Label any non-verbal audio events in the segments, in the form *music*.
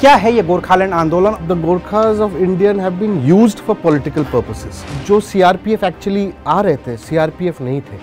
क्या है ये गोरखालैंड आंदोलन? The Gorkhas of Indian have been used for political purposes जो सीआरपीएफ एक्चुअली आ रहे थे सीआरपीएफ नहीं थे।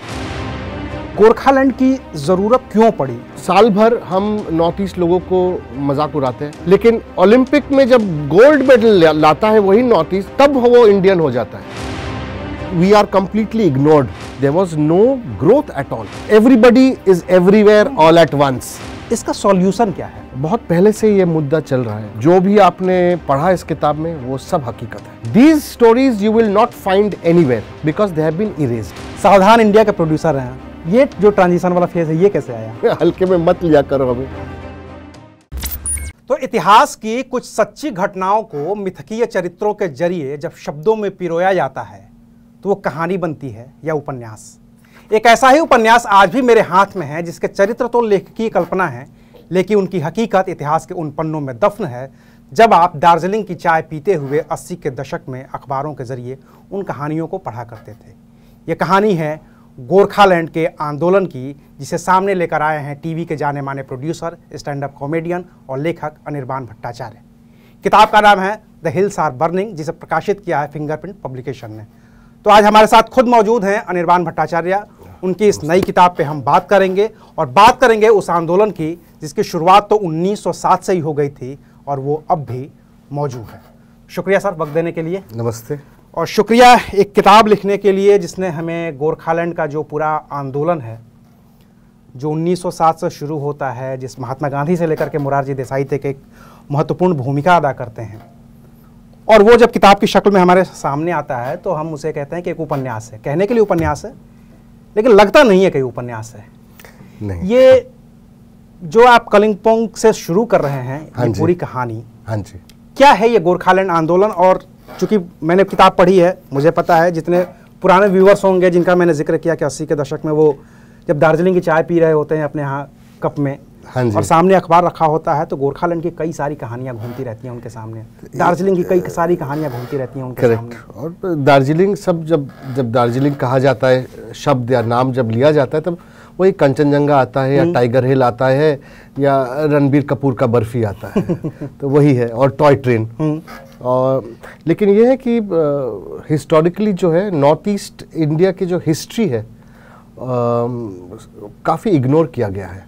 गोरखालैंड की ज़रूरत क्यों पड़ी? साल भर हम नॉर्थ ईस्ट लोगों को मज़ाक उड़ाते हैं। लेकिन ओलंपिक में जब गोल्ड मेडल लाता है वही नॉर्थ ईस्ट तब वो इंडियन हो जाता है। We are completely ignored there was no growth at all everybody is everywhere all at once इसका सॉल्यूशन क्या है? बहुत पहले से ये मुद्दा चल रहा है। जो भी आपने पढ़ा इस किताब में वो सब हकीकत है। These stories you will not find anywhere because they have been erased Savdhaan India के प्रोड्यूसर हैं। ये जो ट्रांजिशन वाला फ़ेज़ है ये कैसे आया? *laughs* हल्के में मत लिया करो हमें तो इतिहास की कुछ सच्ची घटनाओं को मिथकीय चरित्रों के ज़रिए जब शब्दों में पिरोया जाता है तो वो कहानी बनती है या उपन्यास? एक ऐसा ही उपन्यास आज भी मेरे हाथ में है, जिसके चरित्र तो लेखकीय कल्पना है, लेकिन उनकी हकीकत इतिहास के उन पन्नों में दफन है। जब आप दार्जिलिंग की चाय पीते हुए 80 के दशक में अखबारों के ज़रिए उन कहानियों को पढ़ा करते थे। ये कहानी है गोरखालैंड के आंदोलन की, जिसे सामने लेकर आए हैं टीवी के जाने माने प्रोड्यूसर स्टैंड अप कॉमेडियन और लेखक अनिर्बान भट्टाचार्य। किताब का नाम है द हिल्स आर बर्निंग, जिसे प्रकाशित किया है फिंगरप्रिंट पब्लिकेशन ने। तो आज हमारे साथ खुद मौजूद हैं अनिर्बान भट्टाचार्य उनकी इस नई किताब पे हम बात करेंगे और बात करेंगे उस आंदोलन की जिसकी शुरुआत तो 1907 से ही हो गई थी और वो अब भी मौजूद है। शुक्रिया सर वक्त देने के लिए। नमस्ते। और शुक्रिया एक किताब लिखने के लिए जिसने हमें गोरखालैंड का जो पूरा आंदोलन है जो 1907 से शुरू होता है जिस महात्मा गांधी से लेकर के मुरारजी देसाई तक एक महत्वपूर्ण भूमिका अदा करते हैं। और वो जब किताब की शक्ल में हमारे सामने आता है तो हम उसे कहते हैं कि एक उपन्यास है। कहने के लिए उपन्यास है? लेकिन लगता नहीं है कहीं उपन्यास है। नहीं। ये जो आप कलिंगपोंग से शुरू कर रहे हैं हाँ ये पूरी कहानी। हाँ जी। क्या है ये गोरखालैंड आंदोलन? और चूँकि मैंने किताब पढ़ी है मुझे पता है जितने पुराने व्यूवर्स होंगे जिनका मैंने ज़िक्र किया कि अस्सी के दशक में वो जब दार्जिलिंग की चाय पी रहे होते हैं अपने यहाँ कप में हाँ जी। और सामने अखबार रखा होता है तो गोरखालैंड की कई सारी कहानियाँ घूमती रहती हैं उनके सामने। दार्जिलिंग की कई सारी कहानियाँ घूमती रहती हैं उनके करेक्ट। और दार्जिलिंग सब जब जब दार्जिलिंग कहा जाता है शब्द या नाम जब लिया जाता है तब वही कंचनजंगा आता है या टाइगर हिल आता है या रणबीर कपूर का बर्फ़ी आता है। *laughs* तो वही है और टॉय ट्रेन। और लेकिन यह है कि हिस्टोरिकली जो है नॉर्थ ईस्ट इंडिया की जो हिस्ट्री है काफ़ी इग्नोर किया गया है।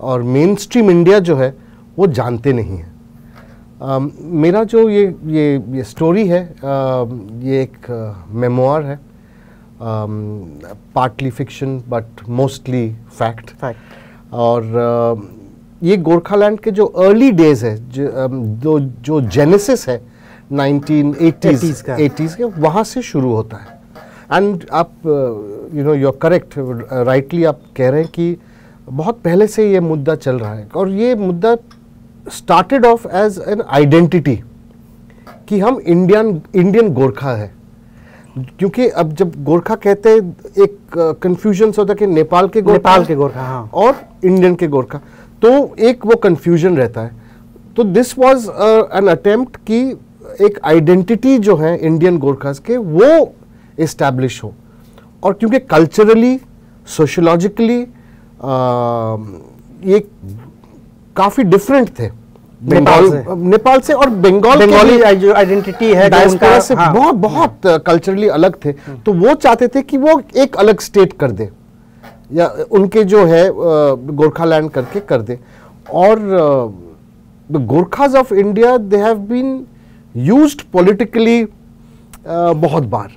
और मेन स्ट्रीम इंडिया जो है वो जानते नहीं हैं। मेरा जो ये ये ये स्टोरी है अम, ये एक मेमोर है। Partly fiction but mostly fact और अम, ये गोरखालैंड के जो अर्ली डेज़ है जो जो जेनेसिस है 1980s 80s का। 80s के वहाँ से शुरू होता है। एंड आप you know you are correct rightly आप कह रहे हैं कि बहुत पहले से ये मुद्दा चल रहा है और ये मुद्दा started off as an identity कि हम इंडियन इंडियन गोरखा है। क्योंकि अब जब गोरखा कहते हैं एक कंफ्यूजन होता है कि नेपाल के गोरखा नेपाल के गोरखा हाँ। और इंडियन के गोरखा। तो एक वो कंफ्यूजन रहता है। तो दिस वाज एन अटेम्प्ट कि एक आइडेंटिटी जो है इंडियन गोरखास के वो इस्टेब्लिश हो। और क्योंकि कल्चरली सोशोलॉजिकली ये काफ़ी डिफरेंट थे। नेपाल से। नेपाल से और बंगाल बंगाली जो आइडेंटिटी है डायस्पोरा उनका से हाँ, बहुत बहुत कल्चरली अलग थे। तो वो चाहते थे कि वो एक अलग स्टेट कर दे। या उनके जो है गोरखालैंड करके कर दे। और the Gorkhas of India they have been used politically बहुत बार।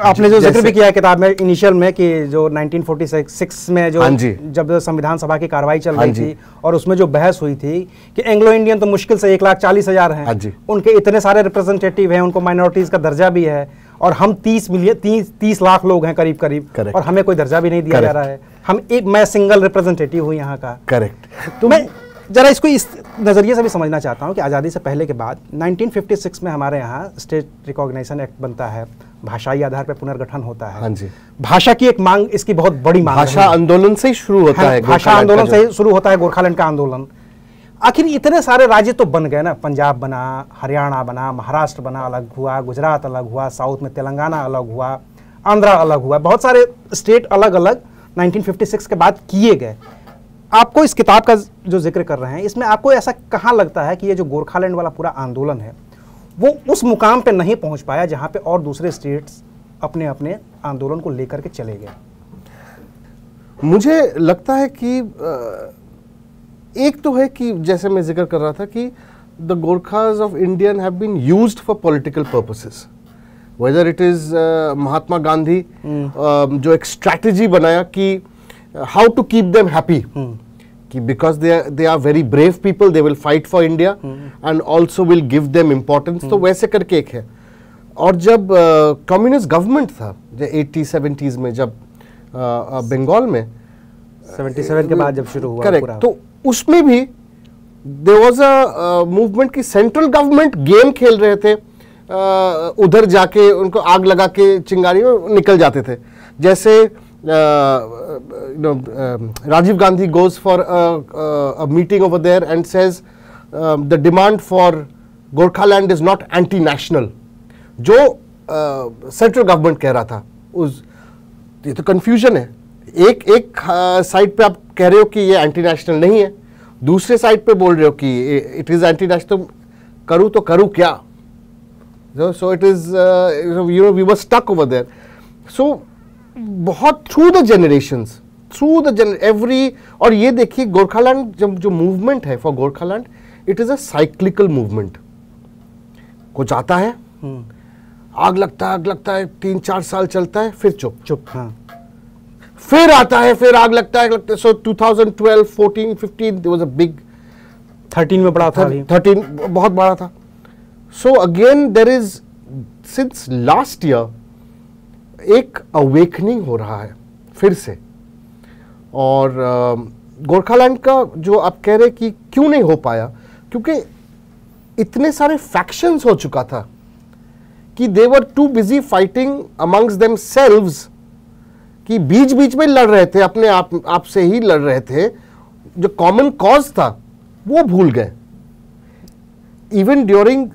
आपने जो ज़िक्र भी किया है किताब में इनिशियल में कि जो 1946 में जो हाँ जब संविधान सभा की कार्रवाई चल हाँ रही थी और उसमें जो बहस हुई थी कि एंग्लो इंडियन तो मुश्किल से एक लाख चालीस हज़ार हैं। हाँ उनके इतने सारे रिप्रेजेंटेटिव हैं उनको माइनॉरिटीज का दर्जा भी है और हम 30 मिलियन 30 30 लाख लोग हैं करीब करीब Correct. और हमें कोई दर्जा भी नहीं दिया जा रहा है। हम एक मैं सिंगल रिप्रेजेंटेटिव हूँ यहाँ का। करेक्ट तो मैं जरा इसको इस नज़रिए से भी समझना चाहता हूँ कि आज़ादी से पहले के बाद 1956 में हमारे यहाँ स्टेट रिकॉग्निशन एक्ट बनता है। भाषाई आधार पर पुनर्गठन होता है। हाँ जी। भाषा की एक मांग इसकी बहुत बड़ी मांग भाषा आंदोलन से ही शुरू होता हाँ, है भाषा आंदोलन से ही शुरू होता है गोरखालैंड का आंदोलन। आखिर इतने सारे राज्य तो बन गए ना पंजाब बना हरियाणा बना महाराष्ट्र बना अलग हुआ गुजरात अलग हुआ साउथ में तेलंगाना अलग हुआ आंध्रा अलग हुआ बहुत सारे स्टेट अलग अलग 1956 के बाद किए गए। आपको इस किताब का जो ज़िक्र कर रहे हैं इसमें आपको ऐसा कहाँ लगता है कि ये जो गोरखालैंड वाला पूरा आंदोलन है वो उस मुकाम पे नहीं पहुँच पाया जहाँ पे और दूसरे स्टेट्स अपने अपने आंदोलन को लेकर के चले गए। मुझे लगता है कि एक तो है कि जैसे मैं ज़िक्र कर रहा था कि the Gorkhas of Indian have been used for political purposes whether it is Mahatma Gandhi जो एक स्ट्रैटेजी बनाया कि how to keep them happy कि because they they are very brave people they will fight for India and also will give them importance तो वैसे करके एक है। और जब कम्युनिस्ट uh, गवर्नमेंट था एट्टी सेवेंटीज में जब बंगाल uh, में 77 के बाद जब शुरू हुआ करेक्ट तो उसमें भी देर वॉज़ अ मूवमेंट की सेंट्रल गवर्नमेंट गेम खेल रहे थे। uh, उधर जाके उनको आग लगा के चिंगारी में निकल जाते थे। जैसे Rajiv Gandhi goes for meeting over there and says the demand for Gorkhaland is not anti national जो सेंट्रल uh, गवर्नमेंट कह रहा था उस ये तो कंफ्यूजन है। एक एक साइड पे आप कह रहे हो कि ये एंटी नेशनल नहीं है दूसरे साइड पे बोल रहे हो कि इट इज़ एंटी नेशनल करूँ तो करूँ क्या? So it is you know we were stuck over there so बहुत through the generation through the gen every और ये देखिए गोरखालैंड जब जो मूवमेंट है for Gorkhaland it is a cyclical movement कुछ आता है हम्म। आग लगता है आग लगता है तीन चार साल चलता है फिर चुप। चुप हाँ। फिर आता है फिर आग लगता है लगता है। So 2012 14 15 there was a big 13 में बड़ा था 13 बहुत बड़ा था। So again there is since last year एक अवेकनिंग हो रहा है फिर से। और गोरखालैंड का जो आप कह रहे कि क्यों नहीं हो पाया क्योंकि इतने सारे फैक्शंस हो चुका था कि they were too busy fighting amongst themselves कि बीच बीच में लड़ रहे थे अपने आप आप से ही लड़ रहे थे। जो कॉमन कॉज था वो भूल गए। इवन ड्यूरिंग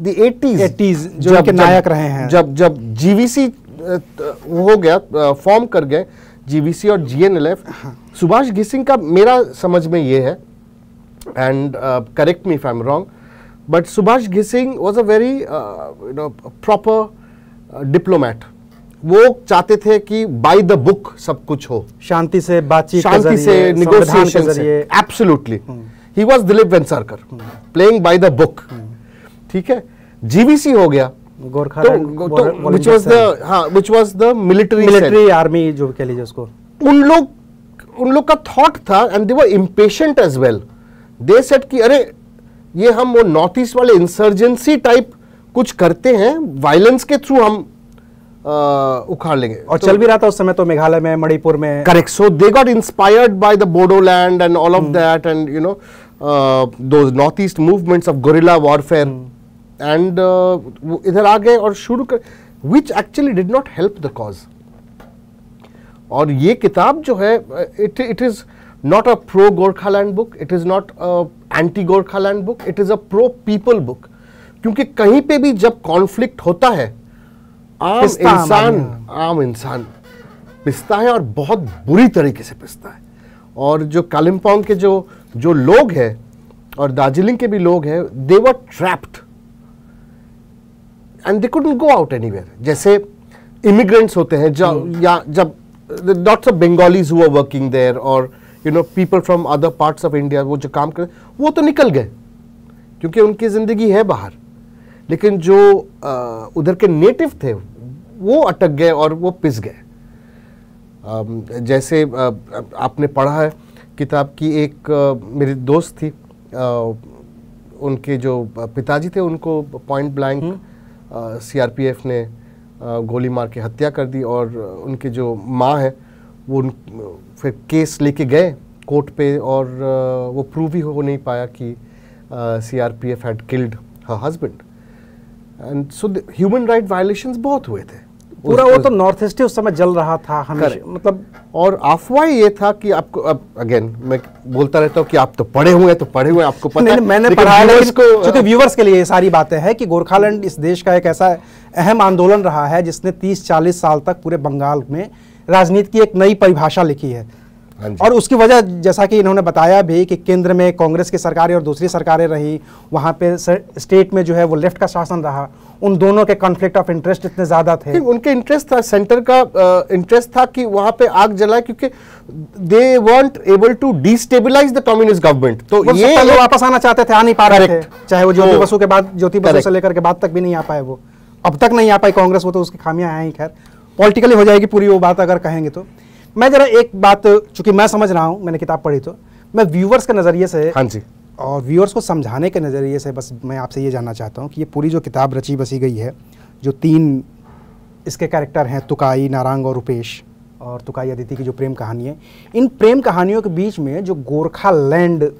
द एटीज जो जब, नायक रहे हैं। जब जब जीवीसी हो गया फॉर्म uh, कर गए जीवीसी और जीएनएलएफ हाँ। सुभाष घिसिंग का मेरा समझ में ये है and correct me if I am wrong but Subhash Ghising was a very you know proper diplomat वो चाहते थे कि बाय द बुक सब कुछ हो। शांति से बातचीत शांति से निगोशिएशन से। Absolutely he was Dilip Vengsarkar playing by the book ठीक है? जीवीसी हो गया। गोरखा तो, तो वाज द हाँ। Which was the military military army जो कह लीजिए उसको। उन लोग उन लोग का थॉट था and they were impatient as well they said कि अरे ये हम वो नॉर्थ ईस्ट वाले इंसर्जेंसी टाइप कुछ करते हैं वायलेंस के थ्रू हम उखाड़ लेंगे. और तो, चल भी रहा था उस समय तो मेघालय में मणिपुर में। Correct so they got inspired by the Bodoland and all of that and you know दो north east movements of guerrilla warfare and इधर आ गए और शुरू कर which actually did not help the cause और ये किताब जो है it it is not a pro Gorkhaland book it is not a anti Gorkhaland book it is a pro people book क्योंकि कहीं पे भी जब कॉन्फ्लिक्ट होता है आम इंसान आम इंसान पिसता है और बहुत बुरी तरीके से पिसता है। और जो कालिम्पोंग के जो जो लोग हैं और दार्जिलिंग के भी लोग हैं they were trapped and they couldn't go out anywhere जैसे इमिग्रेंट्स होते हैं जब hmm. या जब lots of Bengalis who are working there और you know people from other parts of India वो जो काम कर वो तो निकल गए। क्योंकि उनकी ज़िंदगी है बाहर। लेकिन जो उधर के नेटिव थे वो अटक गए और वो पिस गए। जैसे आपने पढ़ा है किताब की एक मेरी दोस्त थी उनके जो पिताजी थे उनको पॉइंट ब्लैंक सीआरपीएफ ने गोली मार के हत्या कर दी और उनके जो माँ है, वो उन, फिर केस लेके गए कोर्ट पे और वो प्रूव ही हो नहीं पाया कि CRPF had killed her husband and so human right violations बहुत हुए थे। पूरा वो तो नॉर्थ ईस्ट उस समय जल रहा था हमेशा मतलब और अफवाह ये था कि आपको अब अगेन मैं बोलता रहता हूँ कि आप तो पढ़े हुए हैं तो पढ़े हुए आपको पता नहीं, मैंने पढ़ा है इसको क्योंकि व्यूवर्स के लिए ये सारी बातें हैं कि गोरखालैंड इस देश का एक ऐसा अहम आंदोलन रहा है जिसने 30-40 साल तक पूरे बंगाल में राजनीति की एक नई परिभाषा लिखी है हाँ। और उसकी वजह जैसा कि इन्होंने बताया भी कि केंद्र में कांग्रेस की सरकारें और दूसरी सरकारें रही वहाँ पे स्टेट में जो है वो लेफ़्ट का शासन रहा। उन दोनों के कॉन्फ्लिक्ट ऑफ़ इंटरेस्ट इतने ज़्यादा थे। उनके इंटरेस्ट था सेंटर का इंटरेस्ट था कि वहाँ पे आग जलाए क्योंकि they want able to destabilize the communist government तो ये में वापस आना चाहते थे आ नहीं पा रहे थे। चाहे वो ज्योति तो- बसु के बाद ज्योति बसु से लेकर के बाद तक भी नहीं आ पाए वो। अब तक नहीं आ पाई कांग्रेस वो तो उसकी खामियाँ हैं ही खैर। पॉलिटिकली हो जाएगी पूरी वो बात अगर कहेंगे तो। मैं जरा एक बात चूँकि मैं समझ रहा हूँ मैंने किताब पढ़ी तो मैं व्यूवर्स के नज़रिए से हाँ जी। और व्यूअर्स को समझाने के नज़रिए से बस मैं आपसे ये जानना चाहता हूँ कि ये पूरी जो किताब रची बसी गई है जो तीन इसके कैरेक्टर हैं तुकाई नारंग और रुपेश और तुकाई अदिति की जो प्रेम कहानी है इन प्रेम कहानियों के बीच में जो गोरखा लैंड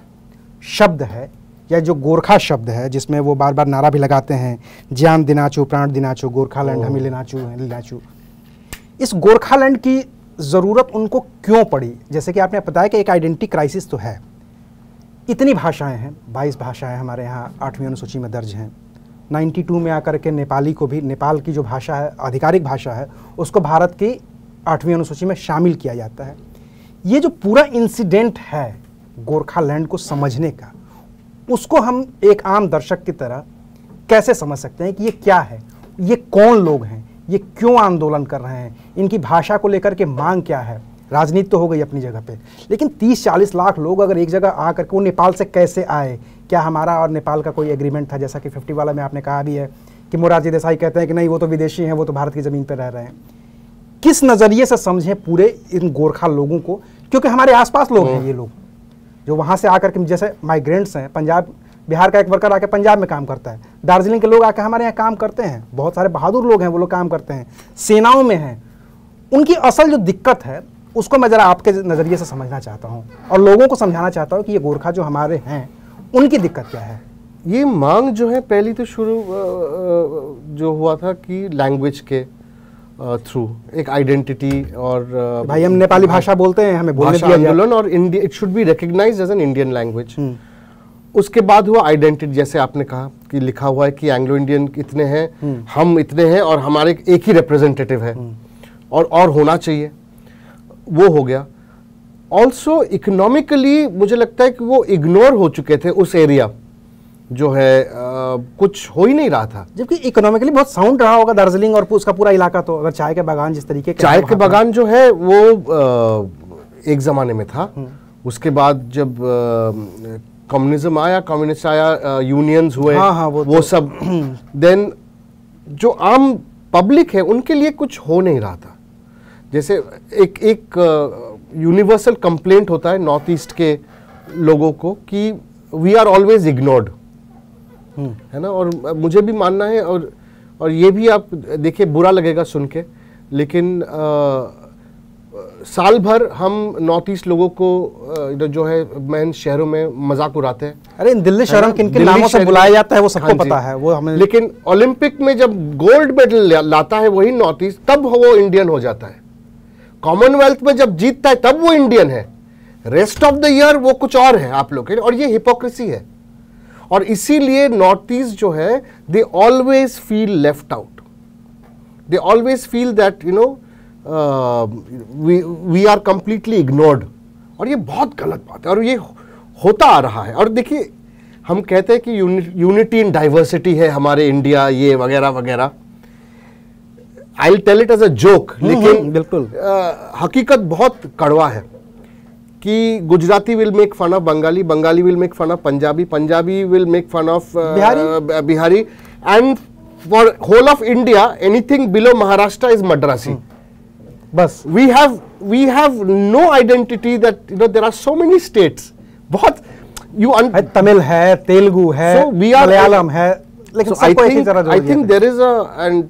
शब्द है या जो गोरखा शब्द है जिसमें वो बार बार नारा भी लगाते हैं ज्ञान दिनाचू प्राण दिनाचू गोरखा लैंड हमें लेनाचू लेनाचू। इस गोरखालैंड की ज़रूरत उनको क्यों पड़ी? जैसे कि आपने बताया कि एक आइडेंटिटी क्राइसिस तो है। इतनी भाषाएँ हैं 22 भाषाएँ हमारे यहाँ आठवीं अनुसूची में दर्ज हैं। 92 में आकर के नेपाली को भी, नेपाल की जो भाषा है, आधिकारिक भाषा है, उसको भारत की आठवीं अनुसूची में शामिल किया जाता है। ये जो पूरा इंसिडेंट है गोरखालैंड को समझने का, उसको हम एक आम दर्शक की तरह कैसे समझ सकते हैं कि ये क्या है? ये कौन लोग हैं? ये क्यों आंदोलन कर रहे हैं? इनकी भाषा को लेकर के मांग क्या है? राजनीति तो हो गई अपनी जगह पे। लेकिन 30-40 लाख लोग अगर एक जगह आकर के वो नेपाल से कैसे आए? क्या हमारा और नेपाल का कोई एग्रीमेंट था? जैसा कि 50 वाला में आपने कहा भी है कि मोरारजी देसाई कहते हैं कि नहीं वो तो विदेशी हैं वो तो भारत की ज़मीन पर रह रहे हैं। किस नज़रिए से समझें पूरे इन गोरखा लोगों को? क्योंकि हमारे आसपास लोग हैं ये लोग। जो वहाँ से आकर के जैसे माइग्रेंट्स हैं पंजाब बिहार का एक वर्कर आके पंजाब में काम करता है। दार्जिलिंग के लोग आके हमारे यहाँ काम करते हैं। बहुत सारे बहादुर लोग हैं वो लोग काम करते हैं। सेनाओं में हैं। उनकी असल जो दिक्कत है उसको मैं ज़रा आपके नज़रिए से समझना चाहता हूँ और लोगों को समझाना चाहता हूँ कि ये गोरखा जो हमारे हैं उनकी दिक्कत क्या है? ये मांग जो है पहली तो शुरू जो हुआ था कि लैंग्वेज के थ्रू एक आइडेंटिटी और भाई हम नेपाली भाषा बोलते हैं हमें बोलने आंदोलन और India it should be recognize as an Indian language उसके बाद हुआ आइडेंटिटी जैसे आपने कहा कि लिखा हुआ है कि एंग्लो इंडियन इतने हैं हम इतने हैं और हमारे एक ही रिप्रेजेंटेटिव है। और और होना चाहिए। वो हो गया। ऑल्सो इकोनॉमिकली मुझे लगता है कि वो इग्नोर हो चुके थे उस एरिया जो है अ, कुछ हो ही नहीं रहा था। जबकि इकोनॉमिकली बहुत साउंड रहा होगा दार्जिलिंग और उसका पूरा इलाका तो अगर चाय के बागान जिस तरीके चाय के बागान जो है वो अ, एक जमाने में था। उसके बाद जब कम्युनिज्म आया कम्युनिस्ट आया यूनियंस हुए हाँ, हाँ, वो वो तो- सब। देन जो आम पब्लिक है उनके लिए कुछ हो नहीं रहा था। जैसे एक एक यूनिवर्सल कंप्लेंट होता है नॉर्थ ईस्ट के लोगों को कि वी आर ऑलवेज इग्नोर्ड। है ना? और मुझे भी मानना है और और ये भी आप देखिए बुरा लगेगा सुन के। लेकिन अ, साल भर हम नॉर्थ ईस्ट लोगों को जो है मैन शहरों में मज़ाक उड़ाते हैं। अरे इन दिल्ली शहरों किन किन नामों से बुलाया जाता है वो सबको हाँ पता है वो हमें लेकिन ओलंपिक में जब गोल्ड मेडल लाता है वही नॉर्थ ईस्ट तब वो इंडियन हो जाता है। कॉमनवेल्थ में जब जीतता है तब वो इंडियन है। रेस्ट ऑफ़ द ईयर वो कुछ और है आप लोग के और ये हिपोक्रेसी है। और इसीलिए नॉर्थ ईस्ट जो है they always feel left out they always feel that you know we we are completely ignored और ये बहुत गलत बात है और ये होता आ रहा है। और देखिए हम कहते हैं कि यूनिटी इन डाइवर्सिटी है हमारे इंडिया ये वगैरह वगैरह। I tell it as a joke लेकिन बिल्कुल। हकीकत बहुत कड़वा है कि Gujarati will make fun of Bengali Bengali will make fun of Punjabi Punjabi will make fun of Bihari? Bihari. And for whole of India anything below Maharashtra is Madrasi बस। We have we have no identity that you know there are so many states बहुत you Tamil है तेलुगु है मलयालम है I think there is and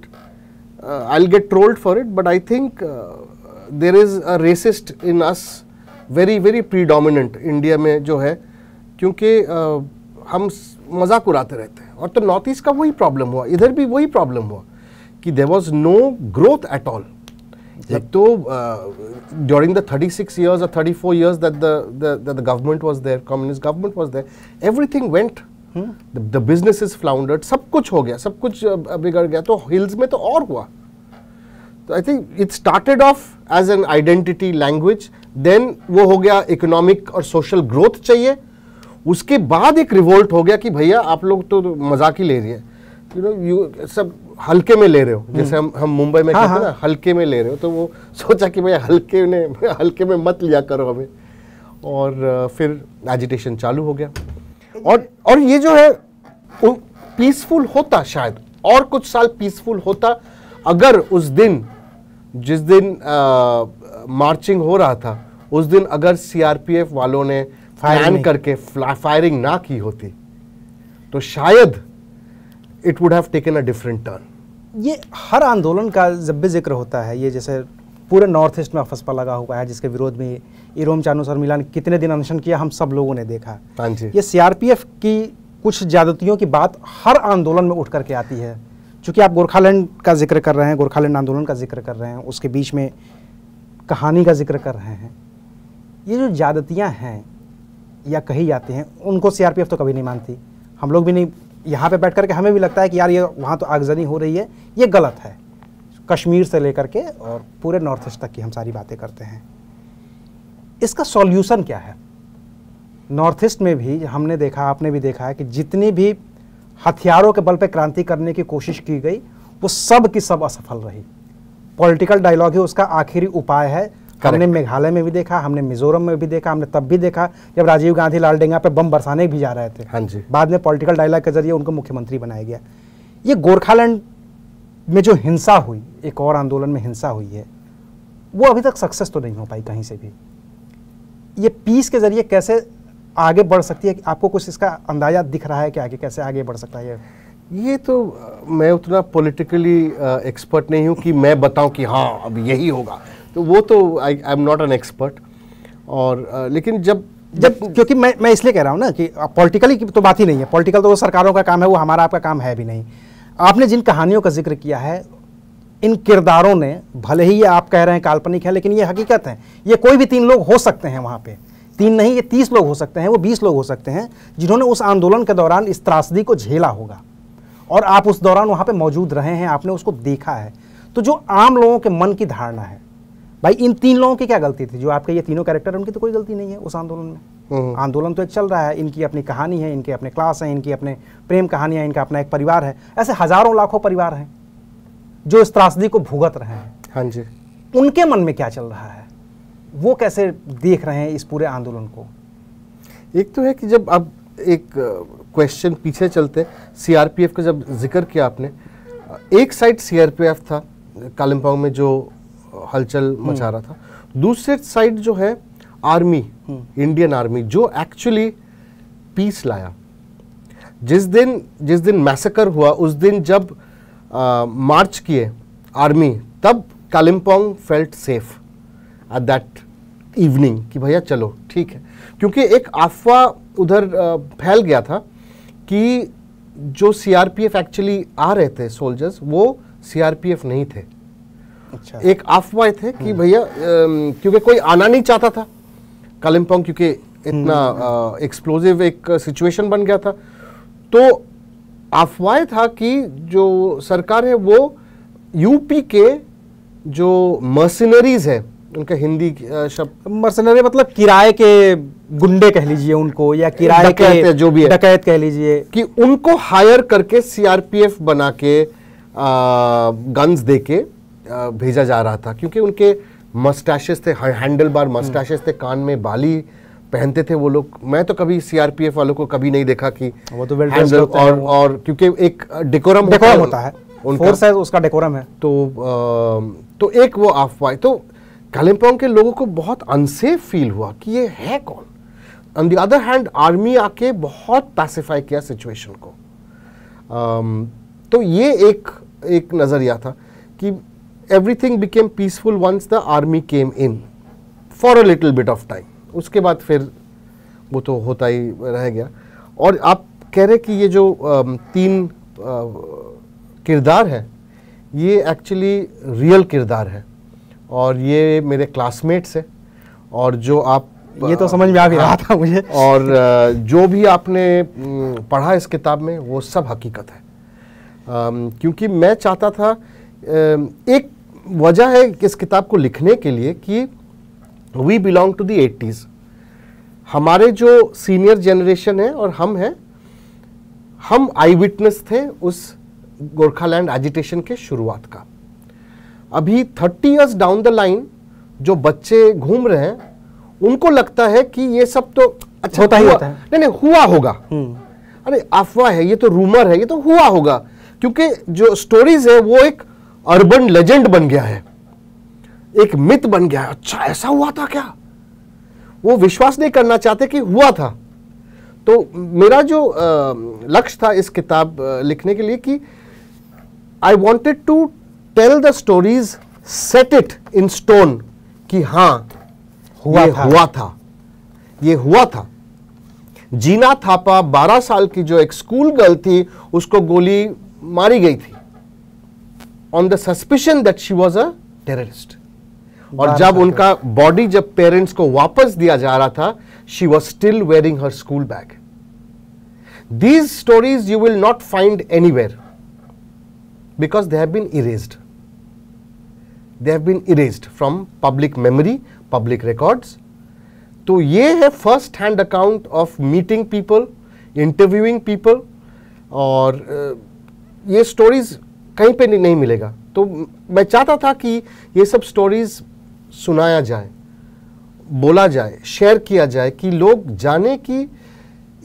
I get trolled for it but I think there is a racist in us very very predominant India में जो है क्योंकि uh, हम मज़ाक उड़ाते रहते हैं। और तो नॉर्थ ईस्ट का वही प्रॉब्लम हुआ इधर भी वही प्रॉब्लम हुआ कि there was no growth at all एक तो during the 36 years or 34 years that the, the that the government was there communist government was there everything went. The, the businesses floundered सब कुछ हो गया सब कुछ uh, बिगड़ गया तो हिल्स में तो और हुआ। तो I think it started off as an identity language then वो हो गया इकोनॉमिक और सोशल ग्रोथ चाहिए। उसके बाद एक रिवोल्ट हो गया कि भैया आप लोग तो मज़ाक ही ले रही है। यू नो यू सब हल्के में ले रहे हो। जैसे हम हम मुंबई में हाँ, कहते हैं ना हल्के में ले रहे हो तो वो सोचा कि भैया हल्के ने हल्के में मत लिया करो हमें। और फिर एजिटेशन चालू हो गया। और और ये जो है पीसफुल होता शायद और कुछ साल पीसफुल होता। अगर उस दिन जिस दिन आ, मार्चिंग हो रहा था उस दिन अगर सीआरपीएफ वालों ने प्लान नहीं- करके फायरिंग ना की होती तो शायद it would have taken a different turn ये हर आंदोलन का जब भी ज़िक्र होता है ये जैसे पूरे नॉर्थ ईस्ट में अफस्पा लगा हुआ है जिसके विरोध में इरोम चानू शर्मिला ने कितने दिन अनशन किया हम सब लोगों ने देखा। हाँ ये सीआरपीएफ की कुछ ज्यादतियों की बात हर आंदोलन में उठ करके आती है। चूँकि आप गोरखालैंड का ज़िक्र कर रहे हैं गोरखालैंड आंदोलन का ज़िक्र कर रहे हैं उसके बीच में कहानी का ज़िक्र कर रहे हैं। ये जो ज्यादतियाँ हैं या कही जाती हैं उनको सीआरपीएफ तो कभी नहीं मानती। हम लोग भी नहीं यहाँ पे बैठ करके हमें भी लगता है कि यार ये वहाँ तो आगजनी हो रही है, ये गलत है। कश्मीर से लेकर के और पूरे नॉर्थ ईस्ट तक की हम सारी बातें करते हैं। इसका सॉल्यूशन क्या है? नॉर्थ ईस्ट में भी हमने देखा, आपने भी देखा है कि जितनी भी हथियारों के बल पर क्रांति करने की कोशिश की गई, वो सब की सब असफल रही। पॉलिटिकल डायलॉग ही उसका आखिरी उपाय है हमने मेघालय में भी देखा हमने मिजोरम में भी देखा हमने तब भी देखा जब राजीव गांधी लालडेंगा पे बम बरसाने भी जा रहे थे। हाँ जी। बाद में पॉलिटिकल डायलॉग के ज़रिए उनको मुख्यमंत्री बनाया गया। ये गोरखालैंड में जो हिंसा हुई एक और आंदोलन में हिंसा हुई है वो अभी तक सक्सेस तो नहीं हो पाई कहीं से भी। ये पीस के ज़रिए कैसे आगे बढ़ सकती है? आपको कुछ इसका अंदाज़ा दिख रहा है कि आगे कैसे आगे बढ़ सकता है ये? ये तो मैं उतना पॉलिटिकली एक्सपर्ट नहीं हूँ कि मैं बताऊँ कि हाँ अब यही होगा। तो वो तो I I am not an expert और अ, लेकिन जब जब क्योंकि मैं मैं इसलिए कह रहा हूँ ना कि पॉलिटिकली की तो बात ही नहीं है। पॉलिटिकल तो वो सरकारों का काम है वो हमारा आपका काम है भी नहीं। आपने जिन कहानियों का ज़िक्र किया है इन किरदारों ने भले ही ये आप कह रहे हैं काल्पनिक है लेकिन ये हकीकत है। ये कोई भी तीन लोग हो सकते हैं वहाँ पे। तीन नहीं ये तीस लोग हो सकते हैं वो बीस लोग हो सकते हैं जिन्होंने उस आंदोलन के दौरान इस त्रासदी को झेला होगा। और आप उस दौरान वहाँ पे मौजूद रहे हैं आपने उसको देखा है। तो जो आम लोगों के मन की धारणा है भाई इन तीन लोगों की क्या गलती थी? जो आपके ये तीनों कैरेक्टर उनकी तो कोई गलती नहीं है उस आंदोलन में। हम्म। आंदोलन तो एक चल रहा है इनकी अपनी कहानी है इनके अपने क्लास हैं इनकी अपने प्रेम कहानियाँ इनका अपना एक परिवार है। ऐसे हज़ारों लाखों परिवार हैं जो इस त्रासदी को भुगत रहे हैं। हाँ जी। उनके मन में क्या चल रहा है? वो कैसे देख रहे हैं इस पूरे आंदोलन को? एक तो है कि जब अब एक क्वेश्चन पीछे चलते सीआरपीएफ का जब ज़िक्र किया आपने एक साइड सीआरपीएफ था कालिम्पोंग में जो हलचल मचा रहा था। दूसरे साइड जो है आर्मी इंडियन आर्मी जो एक्चुअली पीस लाया। जिस दिन जिस दिन मैसेकर हुआ उस दिन जब आ, मार्च किए आर्मी तब Kalimpong felt safe at that evening कि भैया चलो ठीक है। क्योंकि एक अफवाह उधर फैल गया था कि जो सीआरपीएफ एक्चुअली आ रहे थे सोल्जर्स वो सीआरपीएफ नहीं थे। अच्छा। एक अफवाह थे कि भैया क्योंकि कोई आना नहीं चाहता था कालिम्पोंग क्योंकि इतना एक्सप्लोजिव एक सिचुएशन बन गया था। तो अफवाह था कि जो सरकार है वो यूपी के जो मर्सिनरीज है उनका हिंदी शब्द मर्सनरी मतलब किराए के गुंडे कह लीजिए उनको या किराए के जो भी है। डकैत कह लीजिए। कि उनको हायर करके सीआरपीएफ बना के गन्स दे के भेजा जा रहा था क्योंकि उनके मस्टैशेस थे हैंडल बार मस्टैशेस थे कान में बाली पहनते थे वो लोग। मैं तो कभी सीआरपीएफ वालों को कभी नहीं देखा कि वो तो होते हैं और और क्योंकि एक डेकोरम डेकोरम होता है। उनका। फोर्स है उसका डेकोरम है। तो अ, तो एक वो अफवाह तो कालिम्पोंग के लोगों को बहुत अनसेफ फील हुआ कि ये है कौन? On the other hand army आके बहुत पैसिफाई किया सिचुएशन को। अम, तो ये एक एक नज़रिया था कि everything became peaceful once the army came in for a little bit of time उसके बाद फिर वो तो होता ही रह गया। और आप कह रहे कि ये जो तीन किरदार है ये एक्चुअली रियल किरदार है। और ये मेरे क्लासमेट्स हैं। और जो आप ये तो समझ में आ भी रहा था मुझे। और जो भी आपने पढ़ा इस किताब में वो सब हकीकत है। क्योंकि मैं चाहता था एक वजह है कि इस किताब को लिखने के लिए कि we belong to the eighties हमारे जो सीनियर जनरेशन है और हम हैं हम आई विटनेस थे उस गोरखालैंड एजिटेशन के शुरुआत का। अभी thirty years down the line जो बच्चे घूम रहे हैं उनको लगता है कि ये सब तो अच्छा होता ही होता है। नहीं नहीं हुआ होगा। हम्म। अरे अफवाह है ये तो रूमर है ये तो हुआ होगा। क्योंकि जो स्टोरीज है वो एक अर्बन लेजेंड बन गया है। एक मिथ बन गया है। अच्छा ऐसा हुआ था क्या? वो विश्वास नहीं करना चाहते कि हुआ था। तो मेरा जो लक्ष्य था इस किताब लिखने के लिए कि I wanted to tell the stories set it in stone कि हाँ हुआ ये था। हुआ था। ये हुआ था। जीना थापा 12 साल की जो एक स्कूल गर्ल थी उसको गोली मारी गई थी। On the suspicion that she was a terrorist और 12 जब साल उनका बॉडी जब पेरेंट्स को वापस दिया जा रहा था she was still wearing her school bag these stories you will not find anywhere because they have been erased they have been erased from public memory, public records. तो ये है first hand account of meeting people interviewing people और अ, ये stories कहीं पे नहीं, मिलेगा तो मैं चाहता था कि ये सब स्टोरीज सुनाया जाए बोला जाए शेयर किया जाए कि लोग जाने कि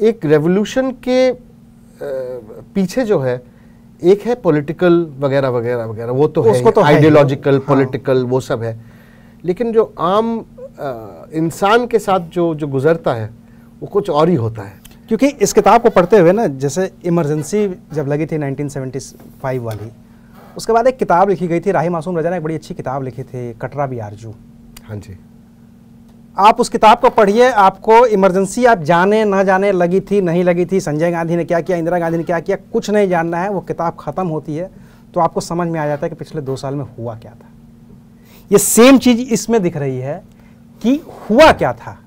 एक रेवोल्यूशन के पीछे जो है एक है पॉलिटिकल वगैरह वगैरह वगैरह वो तो उसको है तो है ही। आइडियोलॉजिकल हाँ। वो सब है लेकिन जो आम इंसान के साथ जो जो गुजरता है वो कुछ और ही होता है क्योंकि इस किताब को पढ़ते हुए ना जैसे इमरजेंसी जब लगी थी 1975 वाली उसके बाद एक किताब लिखी गई थी राही मासूम रजा ने एक बड़ी अच्छी किताब लिखी थी कटरा भी आरज़ू। हाँ जी। आप उस किताब को पढ़िए आपको इमरजेंसी आप जाने ना जाने लगी थी नहीं लगी थी संजय गांधी ने क्या किया इंदिरा गांधी ने क्या किया कुछ नहीं जानना है वो किताब ख़त्म होती है तो आपको समझ में आ जाता है कि पिछले दो साल में हुआ क्या था। ये सेम चीज़ इसमें दिख रही है कि हुआ क्या था।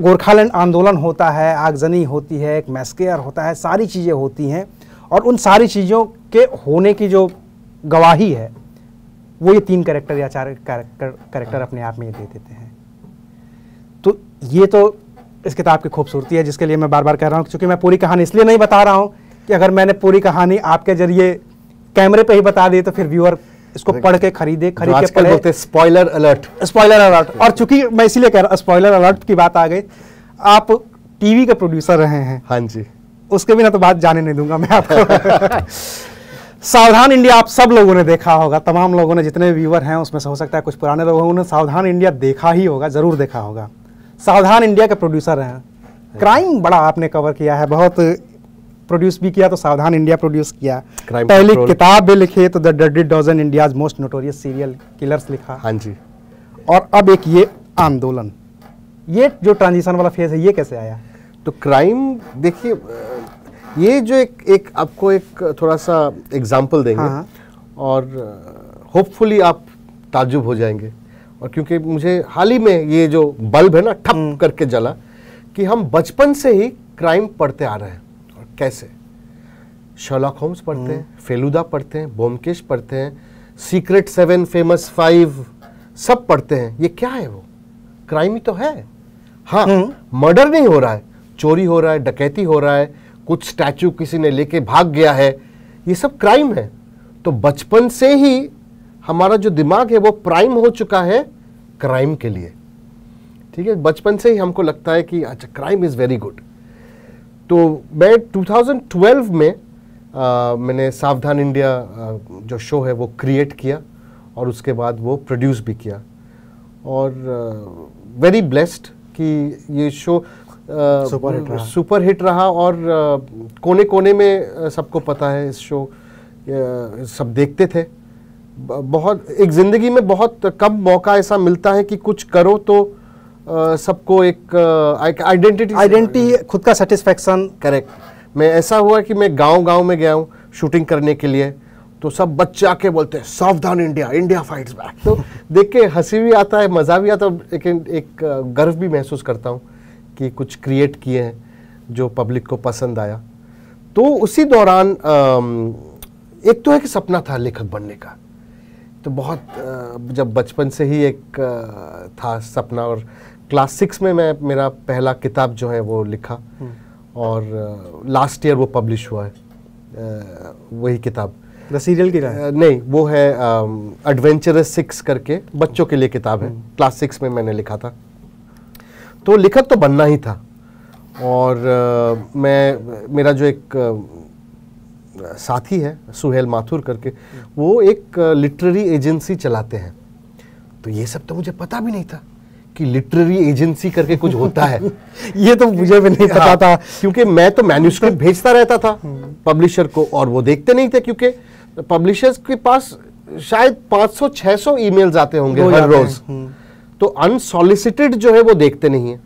गोरखालैंड आंदोलन होता है आगजनी होती है एक मैस्केयर होता है सारी चीज़ें होती हैं और उन सारी चीज़ों के होने की जो गवाही है वो ये तीन कैरेक्टर या चार करेक्टर कैरेक्टर अपने आप में ये दे देते हैं। तो ये तो इस किताब की खूबसूरती है जिसके लिए मैं बार बार कह रहा हूँ क्योंकि मैं पूरी कहानी इसलिए नहीं बता रहा हूँ कि अगर मैंने पूरी कहानी आपके ज़रिए कैमरे पे ही बता दी तो फिर व्यूअर इसको पढ़ के खरीदे खरीद के पढ़े। बोलते स्पॉइलर अलर्ट स्पॉइलर अलर्ट और चूँकि मैं इसीलिए कह रहा हूँ स्पॉइलर अलर्ट की बात आ गई आप टीवी के प्रोड्यूसर रहे हैं। हाँ जी। उसके बिना तो बात जाने नहीं दूँगा मैं आपको। *laughs* सावधान इंडिया आप सब लोगों ने देखा होगा तमाम लोगों ने जितने व्यूवर हैं उसमें से हो सकता है कुछ पुराने लोग हों, उन्होंने सावधान इंडिया देखा ही होगा ज़रूर देखा होगा। सावधान इंडिया के प्रोड्यूसर हैं। क्राइम बड़ा आपने कवर किया है बहुत प्रोड्यूस भी किया तो सावधान इंडिया प्रोड्यूस किया। पहली किताब भी लिखी तो the dirty dozen India's most notorious serial killers लिखा। हाँ जी। और अब एक ये आंदोलन। ये जो ट्रांजिशन वाला फ़ेज़ है ये कैसे आया? तो क्राइम देखिए ये जो एक एक आपको एक थोड़ा सा एग्ज़ाम्पल देंगे हाँ। और होपफुली आप ताजुब हो जाएँगे। और क्योंकि मुझे हाल ही में ये जो बल्ब है ना ठप करके जला कि हम बचपन से ही क्राइम पढ़ते आ रहे हैं। और कैसे? शर्लॉक होम्स पढ़ते हैं फेलुदा पढ़ते हैं बोमकेश पढ़ते हैं सीक्रेट सेवन फ़ेमस फाइव सब पढ़ते हैं। ये क्या है वो? क्राइम ही तो है। हाँ मर्डर नहीं हो रहा है चोरी हो रहा है डकैती हो रहा है कुछ स्टैचू किसी ने लेके भाग गया है ये सब क्राइम है। तो बचपन से ही हमारा जो दिमाग है वो प्राइम हो चुका है क्राइम के लिए। ठीक है बचपन से ही हमको लगता है कि अच्छा क्राइम इज़ वेरी गुड। तो मैं 2012 में आ, मैंने सावधान इंडिया जो शो है वो क्रिएट किया और उसके बाद वो प्रोड्यूस भी किया। और वेरी ब्लेस्ड कि ये शो Super hit रहा। सुपर हिट रहा और कोने कोने में सबको पता है इस शो आ, सब देखते थे। बहुत एक ज़िंदगी में बहुत कम मौका ऐसा मिलता है कि कुछ करो तो सबको एक आइडेंटिटी आइडेंटिटी खुद का सेटिस्फेक्शन करेक्ट मैं ऐसा हुआ कि मैं गाँव गाँव में गया हूँ शूटिंग करने के लिए तो सब बच्चे आके बोलते हैं सावधान इंडिया इंडिया फाइट्स बैक तो देख के हँसी भी आता है मज़ा भी आता है लेकिन एक गर्व भी महसूस करता हूँ। कि कुछ क्रिएट किए हैं जो पब्लिक को पसंद आया। तो उसी दौरान एक तो है कि सपना था लेखक बनने का। तो बहुत जब बचपन से ही एक था सपना और क्लास सिक्स में मैं मेरा पहला किताब जो है वो लिखा। और लास्ट ईयर वो पब्लिश हुआ है। वही किताब। द सीरियल की रहा नहीं वो है एडवेंचरस सिक्स करके बच्चों के लिए किताब है। क्लास सिक्स में मैंने लिखा था। तो लेखक तो बनना ही था। और अ, मैं मेरा जो एक अ, साथी है सुहेल माथुर करके वो एक लिटरेरी एजेंसी चलाते हैं। तो ये सब तो मुझे पता भी नहीं था कि लिटरेरी एजेंसी करके कुछ होता है। *laughs* ये तो मुझे भी नहीं पता हाँ, था। क्योंकि मैं तो मैन्यूस्क्रिप्ट *laughs* भेजता रहता था पब्लिशर को और वो देखते नहीं थे क्योंकि पब्लिशर्स के पास शायद 500-600 ईमेल्स आते होंगे हर रोज। तो अनसॉलिसिटेड जो है वो देखते नहीं है।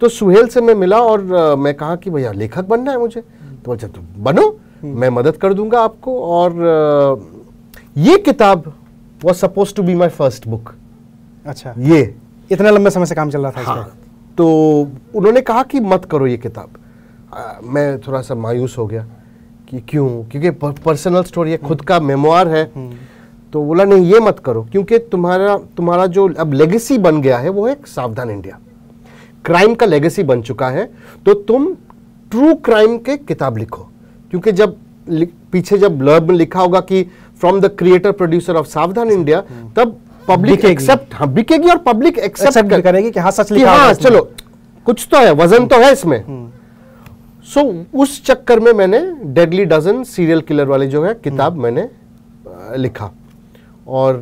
तो सुहेल से मैं मिला और अ, मैं कहा कि भैया लेखक बनना है मुझे। तो अच्छा तो बनो मैं मदद कर दूँगा आपको और अ, ये किताब was suppose to be my first book अच्छा। ये। इतने लंबे समय से काम चल रहा था हाँ। तो उन्होंने कहा कि मत करो ये किताब। आ, मैं थोड़ा सा मायूस हो गया कि क्यों? क्योंकि पर्सनल स्टोरी है खुद का मेमोआर है। तो बोला नहीं ये मत करो क्योंकि तुम्हारा तुम्हारा जो अब लेगेसी बन गया है वो है सावधान इंडिया क्राइम का लेगेसी बन चुका है तो तुम ट्रू क्राइम के किताब लिखो। क्योंकि जब पीछे जब ब्लर्ब में लिखा होगा कि from the creator producer of Savdhaan India तब पब्लिक एक्सेप्ट हाँ बिकेगी और पब्लिक एक्सेप्ट भी करेगी कि हाँ, सच लिखा हाँ है। चलो कुछ तो है वज़न तो है इसमें। सो so, उस चक्कर में मैंने डेडली डजन सीरियल किलर वाली जो है किताब मैंने लिखा। और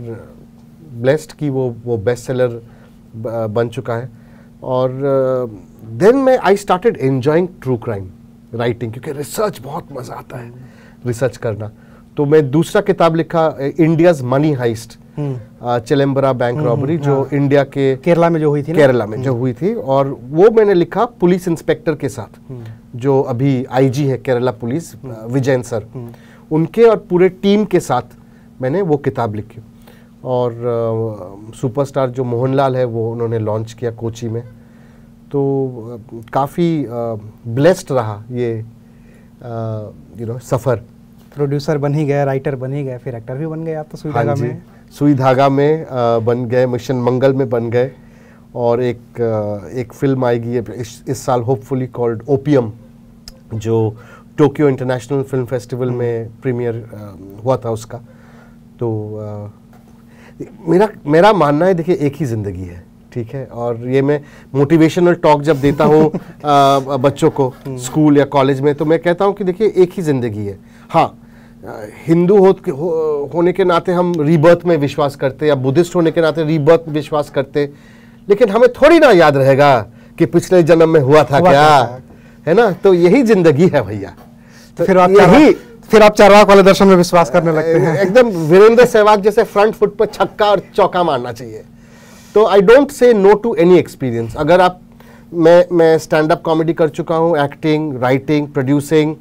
ब्लेस्ड की वो वो बेस्ट सेलर बन चुका है। और देन मैं I started enjoying true crime writing क्योंकि रिसर्च बहुत मज़ा आता है रिसर्च करना। तो मैं दूसरा किताब लिखा India's money heist Chelembra bank robbery जो इंडिया के केरला में जो हुई थी केरला में जो हुई थी और वो मैंने लिखा पुलिस इंस्पेक्टर के साथ जो अभी आईजी है केरला पुलिस विजयन सर। उनके और पूरे टीम के साथ मैंने वो किताब लिखी। और सुपरस्टार जो मोहनलाल है वो उन्होंने लॉन्च किया कोची में। तो काफ़ी ब्लेस्ड रहा ये यू नो सफ़र। प्रोड्यूसर बन ही गए राइटर बन ही गए फिर एक्टर भी बन गए आप तो सुई धागा हाँ में। सुई धागा में बन गए मिशन मंगल में बन गए। और एक एक फ़िल्म आएगी इस, इस साल होपफुली कॉल्ड ओपियम जो टोक्यो इंटरनेशनल फ़िल्म फेस्टिवल में प्रीमियर हुआ था उसका। तो अ, मेरा मेरा मानना है देखिए एक ही ज़िंदगी है ठीक है? और ये मैं मोटिवेशनल टॉक जब देता हूँ *laughs* बच्चों को स्कूल या कॉलेज में तो मैं कहता हूँ कि देखिए एक ही ज़िंदगी है। हाँ हिंदू हो, हो, होने के नाते हम रीबर्थ में विश्वास करते या बुद्धिस्ट होने के नाते रीबर्थ में विश्वास करते लेकिन हमें थोड़ी ना याद रहेगा कि पिछले जन्म में हुआ था हुआ क्या था। है ना? तो यही ज़िंदगी है भैया। तो फिर आप यही फिर आप चारवाक वाले दर्शन में विश्वास करने लगते हैं। एकदम वीरेंद्र सहवाग जैसे फ्रंट फुट पर छक्का और चौका मारना चाहिए। तो I don't say no to any experience अगर आप, मैं मैं स्टैंड अप कॉमेडी कर चुका हूँ acting writing producing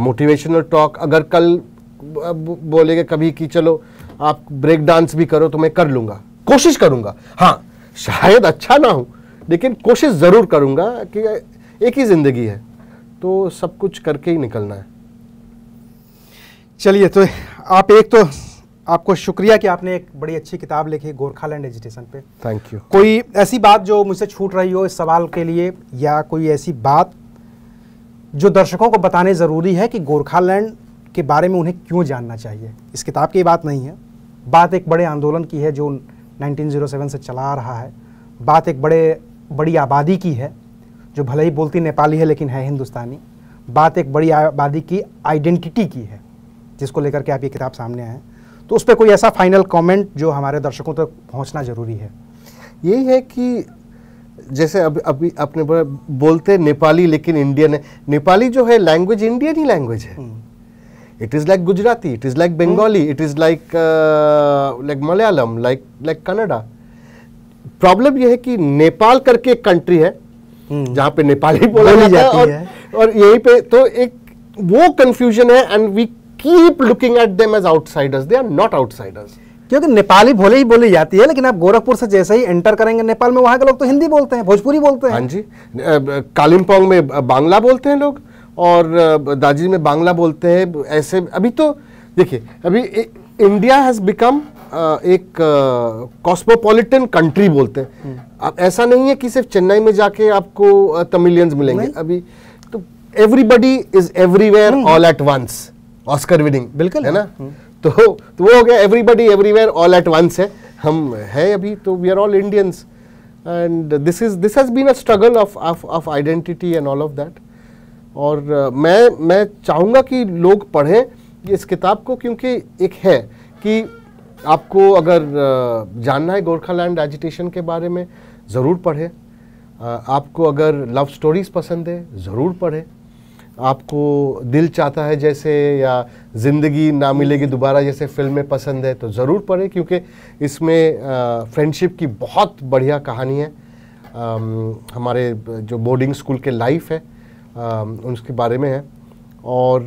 motivational talk अगर कल बोलेगे कभी कि चलो, आप ब्रेक डांस भी करो तो मैं कर लूँगा। कोशिश करूँगा। हाँ शायद अच्छा ना हो, लेकिन कोशिश ज़रूर करूँगा कि एक ही ज़िंदगी है। तो सब कुछ करके ही निकलना है। चलिए तो आप एक तो आपको शुक्रिया कि आपने एक बड़ी अच्छी किताब लिखी गोरखालैंड एजिटेशन पे। थैंक यू कोई ऐसी बात जो मुझसे छूट रही हो इस सवाल के लिए या कोई ऐसी बात जो दर्शकों को बताने ज़रूरी है कि गोरखालैंड के बारे में उन्हें क्यों जानना चाहिए? इस किताब की बात नहीं है। बात एक बड़े आंदोलन की है जो 1907 से चला आ रहा है। बात एक बड़े बड़ी आबादी की है जो भले ही बोलती नेपाली है लेकिन है हिंदुस्तानी। बात एक बड़ी आबादी की आइडेंटिटी की है। जिसको लेकर के आप ये किताब सामने आए। तो उस पर कोई ऐसा फाइनल कमेंट जो हमारे दर्शकों तक तो पहुँचना ज़रूरी है। यही है कि जैसे अभी अभी आपने बोलते नेपाली लेकिन इंडियन है। नेपाली जो है लैंग्वेज इंडियन ही लैंग्वेज है। It is like Gujarati it is like Bengali it is like like Malayalam like like Kannada problem यह है कि नेपाल करके एक कंट्री है हम्म। जहाँ पे नेपाली बोला जाता है। और, है। और यहीं पे तो एक वो कंफ्यूजन है and we keep looking at them as outsiders they are not outsiders क्योंकि नेपाली भले ही बोली जाती है लेकिन आप गोरखपुर से जैसे ही एंटर करेंगे नेपाल में वहाँ के लोग तो हिंदी बोलते हैं भोजपुरी बोलते हैं। हाँ जी। कालिम्पोंग में बांग्ला बोलते हैं लोग और दाजी में बांग्ला बोलते हैं ऐसे अभी तो देखिए अभी इंडिया हैज़ बिकम एक कॉस्मोपॉलिटन कंट्री बोलते हैं। अब ऐसा नहीं है कि सिर्फ़ चेन्नई में जाके आपको तमिलियंस मिलेंगे। अभी तो everybody is everywhere all at once Oscar winning बिल्कुल। है ना? तो तो वो हो गया everybody everywhere all at once है। हम है अभी तो we are all Indians and this is this has been a struggle of of of identity and all of that और uh, मैं मैं चाहूँगा कि लोग पढ़ें इस किताब को क्योंकि एक है कि आपको अगर uh, जानना है गोरखालैंड एजिटेशन के बारे में ज़रूर पढ़ें। Uh, आपको अगर लव स्टोरीज पसंद है ज़रूर पढ़ें। आपको दिल चाहता है जैसे या ज़िंदगी ना मिलेगी दोबारा जैसे फ़िल्में पसंद है तो ज़रूर पढ़ें क्योंकि इसमें फ्रेंडशिप की बहुत बढ़िया कहानी है। अम, हमारे जो बोर्डिंग स्कूल के लाइफ है अम, उसके बारे में है। और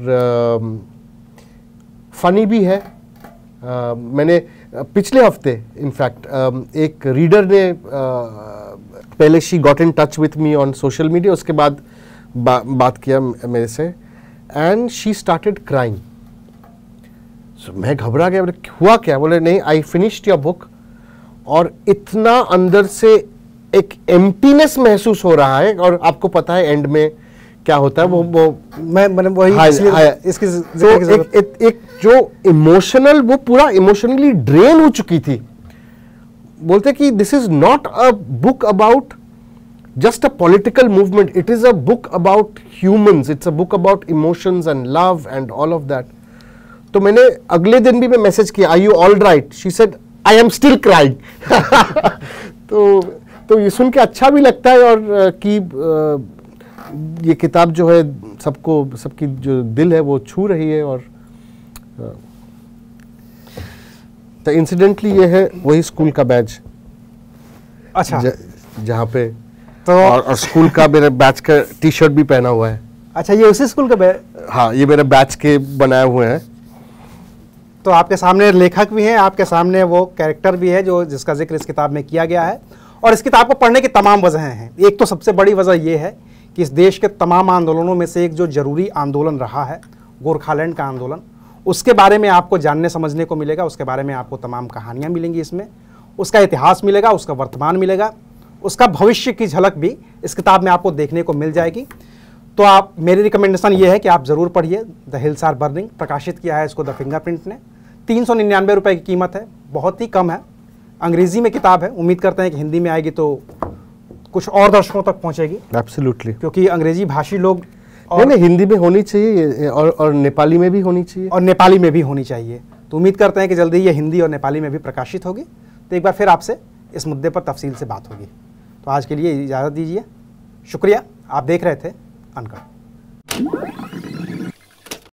फ़नी भी है। अ, मैंने पिछले हफ़्ते इनफैक्ट एक रीडर ने पहले she got in touch with me on social media उसके बाद बा, बात किया मेरे से एंड शी स्टार्टेड क्राइंग मैं घबरा गया बोले हुआ क्या? बोले नहीं आई फिनिश्ड योर बुक और इतना अंदर से एक एम्प्टीनेस महसूस हो रहा है और आपको पता है एंड में क्या होता है वो वो मैं मैंने वही इसकी तो एक, एक, एक जो इमोशनल वो पूरा इमोशनली ड्रेन हो चुकी थी। बोलते कि this is not a book about just a political movement. It is a book about humans. It's a book about emotions and love and all of that. तो मैंने अगले दिन भी मैं मैसेज किया I you all right she said I am still crying तो तो ये सुन के अच्छा भी लगता है और कि ये किताब जो है सबको सबकी जो दिल है वो छू रही है और तो इंसिडेंटली ये है वही स्कूल का बैच अच्छा। जहाँ पे तो और, और स्कूल का मेरे बैच का टी शर्ट भी पहना हुआ है। अच्छा ये उसी स्कूल का हाँ ये मेरे बैच के बनाए हुए हैं। तो आपके सामने लेखक भी हैं आपके सामने वो कैरेक्टर भी है जो जिसका ज़िक्र इस किताब में किया गया है। और इस किताब को पढ़ने की तमाम वजहें हैं। एक तो सबसे बड़ी वजह यह है कि इस देश के तमाम आंदोलनों में से एक जो ज़रूरी आंदोलन रहा है गोरखालैंड का आंदोलन उसके बारे में आपको जानने समझने को मिलेगा उसके बारे में आपको तमाम कहानियाँ मिलेंगी इसमें। उसका इतिहास मिलेगा उसका वर्तमान मिलेगा उसका भविष्य की झलक भी इस किताब में आपको देखने को मिल जाएगी। तो आप मेरी रिकमेंडेशन ये है कि आप ज़रूर पढ़िए। द हिल्स आर बर्निंग प्रकाशित किया है इसको द फिंगरप्रिंट ने। तीन सौ निन्यानवे रुपये की कीमत है। बहुत ही कम है। अंग्रेज़ी में किताब है। उम्मीद करते हैं कि हिंदी में आएगी तो कुछ और दर्शकों तक पहुंचेगी। एब्सोल्युटली क्योंकि अंग्रेज़ी भाषी लोग नहीं और, नहीं हिंदी में होनी चाहिए और और नेपाली में भी होनी चाहिए। और नेपाली में भी होनी चाहिए। तो उम्मीद करते हैं कि जल्दी ये हिंदी और नेपाली में भी प्रकाशित होगी। तो एक बार फिर आपसे इस मुद्दे पर तफसील से बात होगी। तो आज के लिए इजाज़त दीजिए। शुक्रिया आप देख रहे थे अनकट